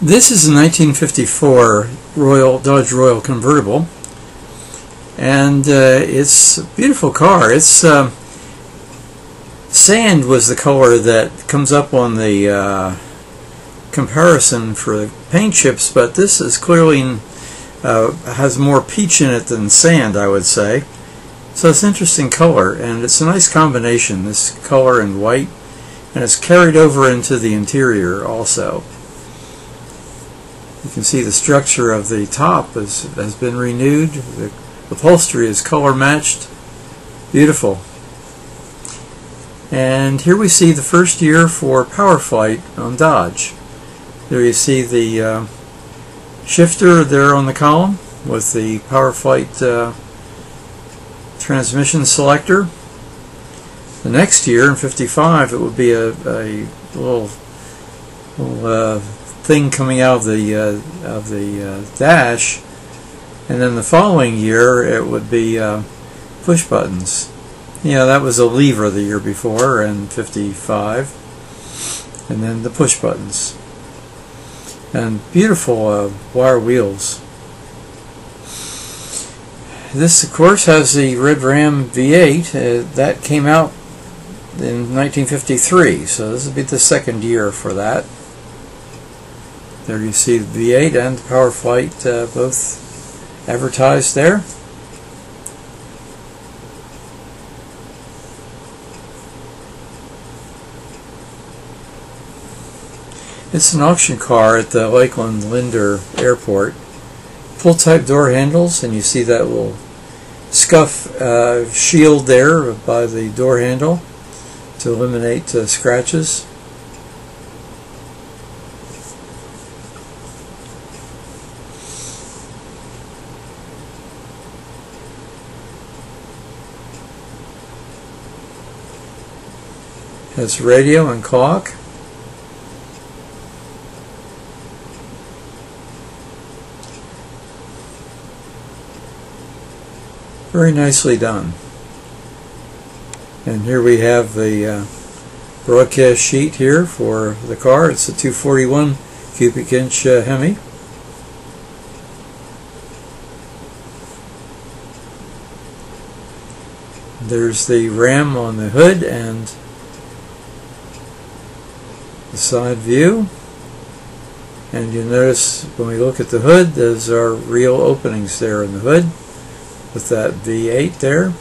This is a 1954 Royal Dodge Royal convertible, and uh, it's a beautiful car. It's uh, sand was the color that comes up on the uh, comparison for the paint chips, but this is clearly uh, has more peach in it than sand, I would say. So it's an interesting color, and it's a nice combination. This color and white, and it's carried over into the interior also. You can see the structure of the top has, has been renewed. The upholstery is color matched. Beautiful. And here we see the first year for Powerflite on Dodge. There you see the uh, shifter there on the column with the Powerflite uh, transmission selector. The next year in 55 it would be a, a little, little uh, thing coming out of the uh, of the uh, dash, and then the following year it would be uh, push buttons. You know that was a lever the year before in '55, and then the push buttons, and beautiful uh, wire wheels. This, of course, has the Red Ram V8 uh, that came out in 1953, so this would be the second year for that. There you see the V8 and the Powerflite uh, both advertised there. It's an auction car at the Lakeland Linder Airport. Full type door handles, and you see that little scuff uh, shield there by the door handle to eliminate uh, scratches. Has radio and clock. Very nicely done. And here we have the uh, broadcast sheet here for the car. It's a 241 cubic inch uh, Hemi. There's the RAM on the hood and the side view. And you notice when we look at the hood, those are real openings there in the hood with that V8 there.